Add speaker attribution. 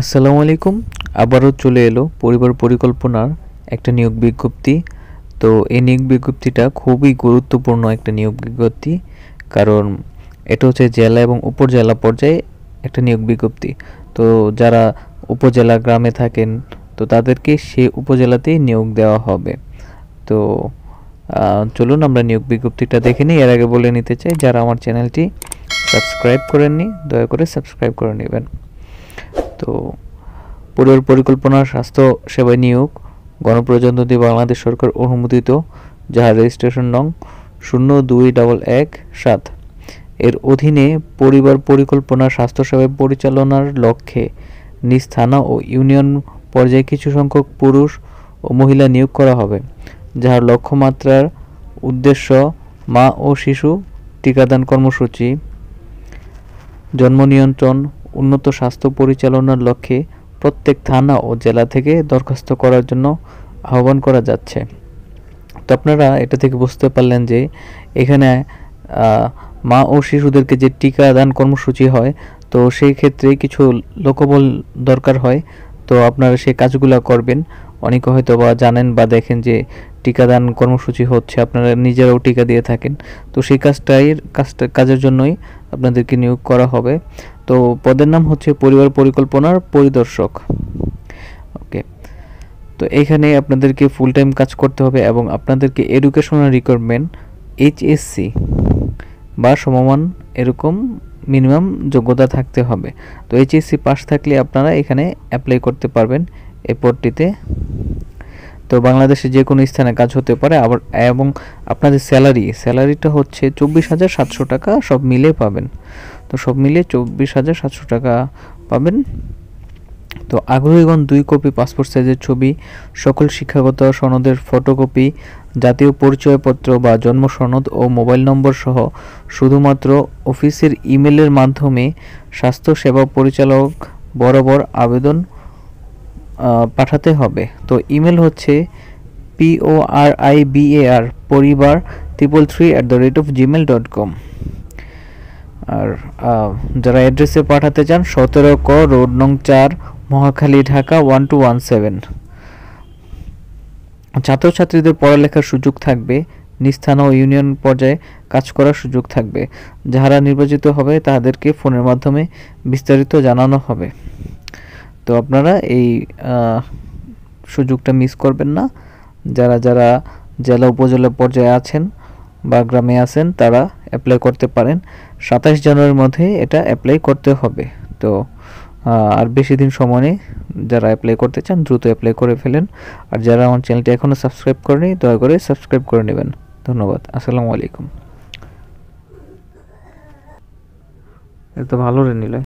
Speaker 1: আসসালামু আলাইকুম। আবারও চলে এলো পরিবার পরিকল্পনার একটা নিয়োগ বিজ্ঞপ্তি। তো এই নিয়োগ বিজ্ঞপ্তিটা খুবই গুরুত্বপূর্ণ একটা নিয়োগ বিজ্ঞপ্তি। কারণ এটা হচ্ছে জেলা এবং উপজেলা পর্যায়ে একটা নিয়োগ বিজ্ঞপ্তি। তো যারা উপজেলা গ্রামে থাকেন, তো তাদেরকে সে উপজেলাতেই নিয়োগ দেওয়া হবে। তো চলুন আমরা নিয়োগ বিজ্ঞপ্তিটা দেখে নিই। এর আগে বলে নিতে চাই, যারা আমার চ্যানেলটি সাবস্ক্রাইব করেননি, দয়া করে সাবস্ক্রাইব করে নেবেন। পরিবার পরিকল্পনা, স্বাস্থ্য সেবা নিয়োগ, গণপ্রজাতন্ত্রী বাংলাদেশ সরকার অনুমোদিত যাহার রেজিস্ট্রেশন নং শূন্য দুই ডাবল এক সাত। এর অধীনে পরিবার পরিকল্পনা স্বাস্থ্যসেবা পরিচালনার লক্ষ্যে নিজ থানা ও ইউনিয়ন পর্যায়ে কিছু সংখ্যক পুরুষ ও মহিলা নিয়োগ করা হবে যাহার লক্ষ্যমাত্রার উদ্দেশ্য মা ও শিশু টিকাদান কর্মসূচি, জন্ম নিয়ন্ত্রণ, উন্নত স্বাস্থ্য পরিচালনার লক্ষ্যে প্রত্যেক থানা ও জেলা থেকে দরখাস্ত করার জন্য আহ্বান করা যাচ্ছে। তো আপনারা এটা থেকে বুঝতে পারলেন যে এখানে মা ও শিশুদেরকে যে টিকাদান কর্মসূচি হয়, তো সেই ক্ষেত্রে কিছু লোকবল দরকার হয়। তো আপনারা সেই কাজগুলো করবেন। অনেকে হয়তো বা জানেন বা দেখেন যে টিকাদান কর্মসূচি হচ্ছে, আপনারা নিজেরাও টিকা দিয়ে থাকেন। তো সেই কাজটাই, কাজটা, কাজের জন্যই আপনাদেরকে নিয়োগ করা হবে। তো পদের নাম হচ্ছে পরিবার পরিকল্পনার পরিদর্শক। ওকে তো এখানে আপনাদেরকে ফুল টাইম কাজ করতে হবে এবং আপনাদেরকে এডুকেশনাল রিকোয়ারমেন্ট এইচএসসি বা সমমান এরকম মিনিমাম যোগ্যতা থাকতে হবে। তো এইচএসসি পাস থাকলে আপনারা এখানে অ্যাপ্লাই করতে পারবেন এই পদটিতে। তো বাংলাদেশে যে কোনো স্থানে কাজ হতে পারে, আবার এবং আপনাদের স্যালারি স্যালারিটা হচ্ছে চব্বিশ হাজার সাতশো টাকা সব মিলে পাবেন। তো সব মিলে চব্বিশ হাজার সাতশো টাকা পাবেন। তো আগ্রহীগণ দুই কপি পাসপোর্ট সাইজের ছবি, সকল শিক্ষাগত সনদের ফটোকপি জাতীয় পরিচয়পত্র বা জন্ম সনদ ও মোবাইল নম্বর সহ শুধুমাত্র অফিসের ইমেলের মাধ্যমে স্বাস্থ্য সেবা পরিচালক বরাবর আবেদন পাঠাতে হবে। তো ইমেল হচ্ছে পিও আর আই বি এ আর পরিবার triple three at the rate of Gmail dot com আর যারা অ্যাড্রেসে পাঠাতে চান, সতেরো ক রোড নং চার, Mohakhali, Dhaka one two one seven ছাত্রছাত্রীদের পড়ালেখার সুযোগ থাকবে, নিস্থান ও ইউনিয়ন পর্যায়ে কাজ করার সুযোগ থাকবে। যারা নির্বাচিত হবে তাদেরকে ফোনের মাধ্যমে বিস্তারিত জানানো হবে। তো আপনারা এই সুযোগটা মিস করবেন না। যারা যারা জেলা, উপজেলা পর্যায়ে আছেন বা গ্রামে আছেন, তারা অ্যাপ্লাই করতে পারেন। সাতাশ জানুয়ারির মধ্যে এটা অ্যাপ্লাই করতে হবে। তো আর বেশি দিন সময় নেই, যারা অ্যাপ্লাই করতে চান দ্রুত অ্যাপ্লাই করে ফেলেন। আর যারা আমার চ্যানেলটি এখনও সাবস্ক্রাইব করেনি, দয়া করে সাবস্ক্রাইব করে নেবেন। ধন্যবাদ, আসসালামু আলাইকুম। এটা তো ভালো রে নিলয়।